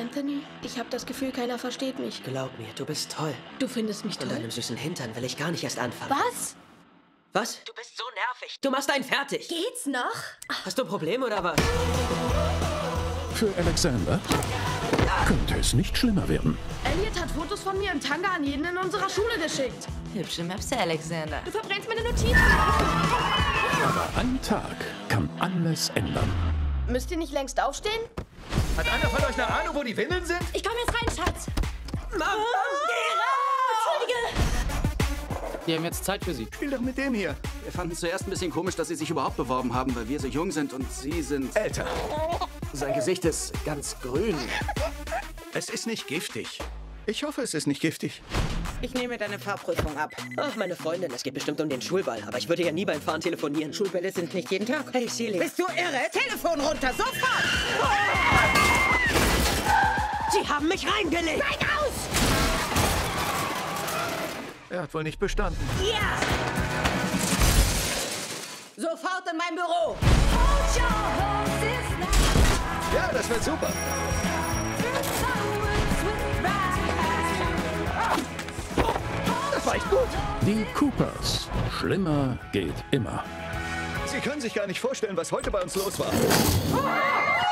Anthony, ich habe das Gefühl, keiner versteht mich. Glaub mir, du bist toll. Du findest mich Von toll? deinem süßen Hintern will ich gar nicht erst anfangen. Was? Was? Du bist so nervig. Du machst einen fertig. Geht's noch? Hast du ein Problem oder was? Für Alexander könnte es nicht schlimmer werden. Elliot hat Fotos von mir im Tanga an jeden in unserer Schule geschickt. Hübsche Möpse, Alexander. Du verbrennst meine Notizen. Aber ein Tag kann alles ändern. Müsst ihr nicht längst aufstehen? Hat einer von euch eine Ahnung, wo die Windeln sind? Ich komme jetzt rein, Schatz. Mama! Wir haben jetzt Zeit für Sie. Spiel doch mit dem hier. Wir fanden es zuerst ein bisschen komisch, dass Sie sich überhaupt beworben haben, weil wir so jung sind und Sie sind... Älter. Sein Gesicht ist ganz grün. Es ist nicht giftig. Ich hoffe, es ist nicht giftig. Ich nehme deine Fahrprüfung ab. Ach, meine Freundin, es geht bestimmt um den Schulball, aber ich würde ja nie beim Fahren telefonieren. Schulbälle sind nicht jeden Tag. Hey, Celia. Bist du irre? Telefon runter, sofort! Sie haben mich reingelegt! Steig aus! Er hat wohl nicht bestanden. Ja! Sofort in mein Büro! Ja, das wird super. Das war echt gut. Die Coopers. Schlimmer geht immer. Sie können sich gar nicht vorstellen, was heute bei uns los war. Your